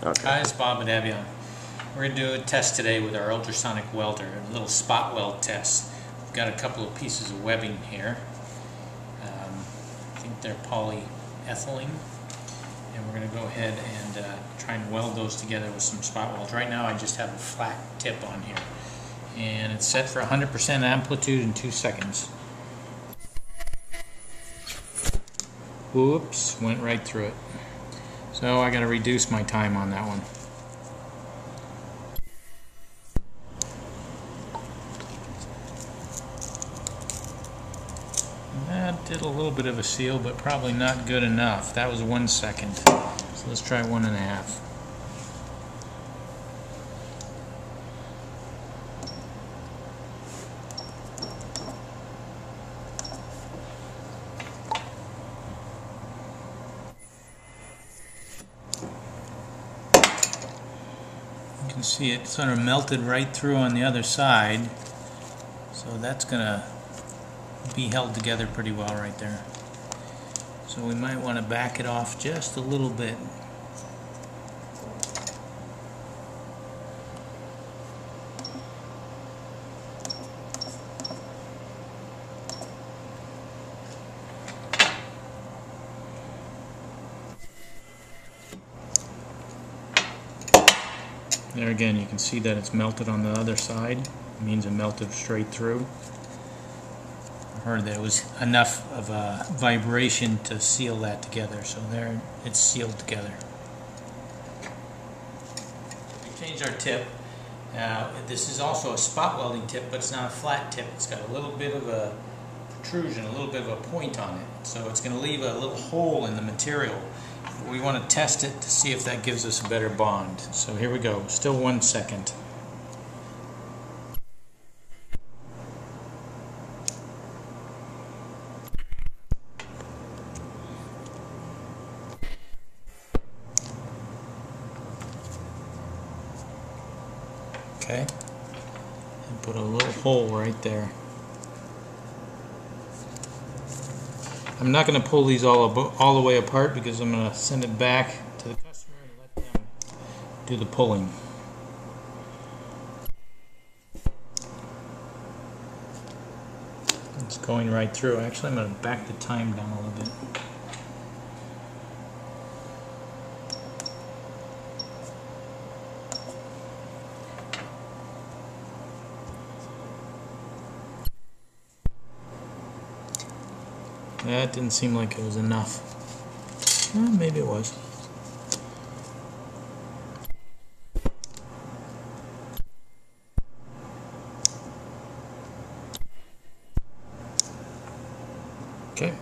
Okay. Hi, it's Bob at Abbeon. We're going to do a test today with our ultrasonic welder, a little spot weld test. We've got a couple of pieces of webbing here. Um, I think they're polyethylene. And we're going to go ahead and uh, try and weld those together with some spot welds. Right now I just have a flat tip on here. And it's set for 100% amplitude in 2 seconds. Whoops, went right through it. So I got to reduce my time on that one. That did a little bit of a seal, but probably not good enough. That was one second. So let's try one and a half. Can see it sort of melted right through on the other side. So that's going to be held together pretty well right there. So we might want to back it off just a little bit. There again, you can see that it's melted on the other side. It means it melted straight through. I heard there was enough of a vibration to seal that together, so there it's sealed together. We changed our tip. Uh, this is also a spot welding tip, but it's not a flat tip. It's got a little bit of a protrusion, a little bit of a point on it. So it's going to leave a little hole in the material we want to test it to see if that gives us a better bond. So here we go. Still one second. Okay. And put a little hole right there. I'm not going to pull these all, all the way apart because I'm going to send it back to the customer and let them do the pulling. It's going right through. Actually, I'm going to back the time down a little bit. That didn't seem like it was enough. Well, maybe it was. Okay.